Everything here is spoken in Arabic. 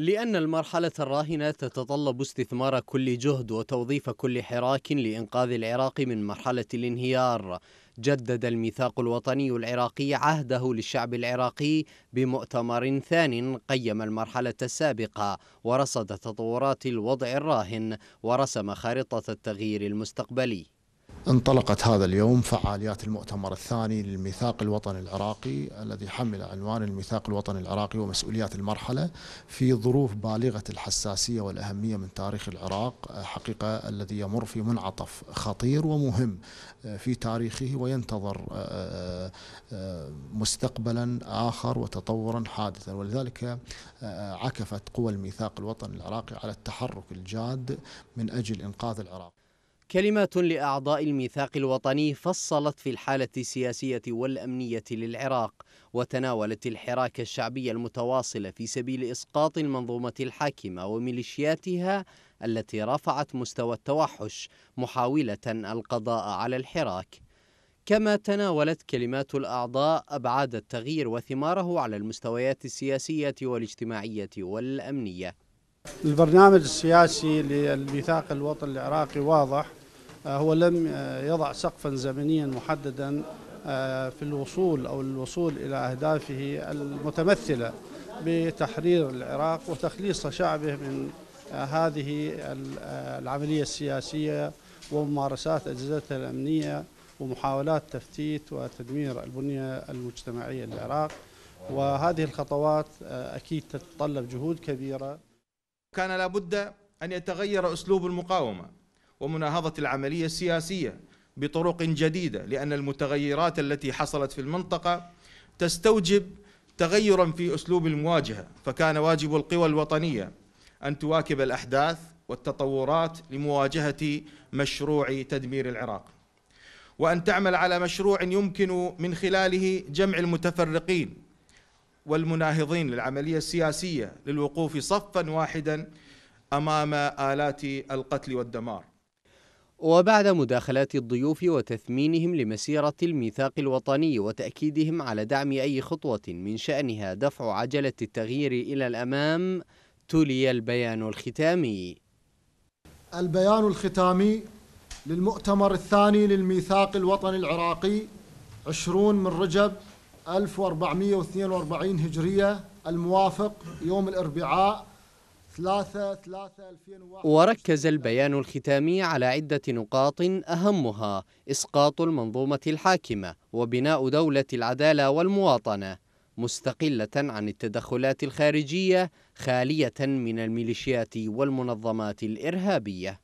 لأن المرحلة الراهنة تتطلب استثمار كل جهد وتوظيف كل حراك لإنقاذ العراق من مرحلة الانهيار. جدد الميثاق الوطني العراقي عهده للشعب العراقي بمؤتمر ثان قيم المرحلة السابقة ورصد تطورات الوضع الراهن ورسم خارطة التغيير المستقبلي. انطلقت هذا اليوم فعاليات المؤتمر الثاني للميثاق الوطني العراقي الذي حمل عنوان الميثاق الوطني العراقي ومسؤوليات المرحلة في ظروف بالغة الحساسية والأهمية من تاريخ العراق. حقيقة الذي يمر في منعطف خطير ومهم في تاريخه وينتظر مستقبلا آخر وتطورا حادثا. ولذلك عكفت قوى الميثاق الوطني العراقي على التحرك الجاد من أجل إنقاذ العراق. كلمات لأعضاء الميثاق الوطني فصلت في الحالة السياسية والأمنية للعراق وتناولت الحراك الشعبي المتواصل في سبيل إسقاط المنظومة الحاكمة وميليشياتها التي رفعت مستوى التوحش محاولة القضاء على الحراك. كما تناولت كلمات الأعضاء أبعاد التغيير وثماره على المستويات السياسية والاجتماعية والأمنية. البرنامج السياسي للميثاق الوطني العراقي واضح. هو لم آه، يضع سقفا زمنيا محددا آه، في الوصول أو الوصول إلى أهدافه المتمثلة بتحرير العراق وتخليص شعبه من هذه العملية السياسية وممارسات أجهزتها الأمنية ومحاولات تفتيت وتدمير البنية المجتمعية للعراق. وهذه الخطوات أكيد تتطلب جهود كبيرة. كان لابد أن يتغير أسلوب المقاومة. ومناهضة العملية السياسية بطرق جديدة لأن المتغيرات التي حصلت في المنطقة تستوجب تغيرا في أسلوب المواجهة. فكان واجب القوى الوطنية أن تواكب الأحداث والتطورات لمواجهة مشروع تدمير العراق. وأن تعمل على مشروع يمكن من خلاله جمع المتفرقين والمناهضين للعملية السياسية للوقوف صفا واحدا أمام آلات القتل والدمار. وبعد مداخلات الضيوف وتثمينهم لمسيرة الميثاق الوطني وتأكيدهم على دعم أي خطوة من شأنها دفع عجلة التغيير إلى الأمام تلي البيان الختامي. البيان الختامي للمؤتمر الثاني للميثاق الوطني العراقي 20 من رجب 1442 هجرية الموافق يوم الأربعاء وركز البيان الختامي على عدة نقاط أهمها إسقاط المنظومة الحاكمة وبناء دولة العدالة والمواطنة مستقلة عن التدخلات الخارجية خالية من الميليشيات والمنظمات الإرهابية.